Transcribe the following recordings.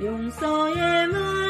용서의 문.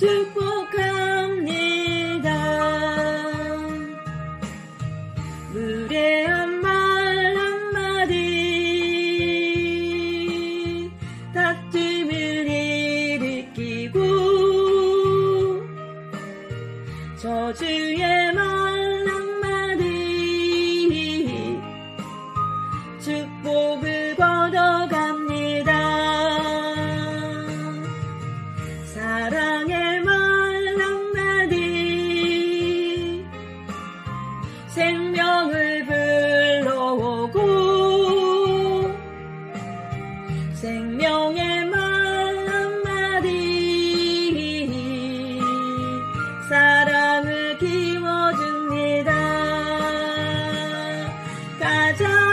축복합니다. 무례한 말 한마디 다툼을 일으키고 저주의 말 생명을 불러오고 생명의 말 한마디 사랑을 키워줍니다. 가장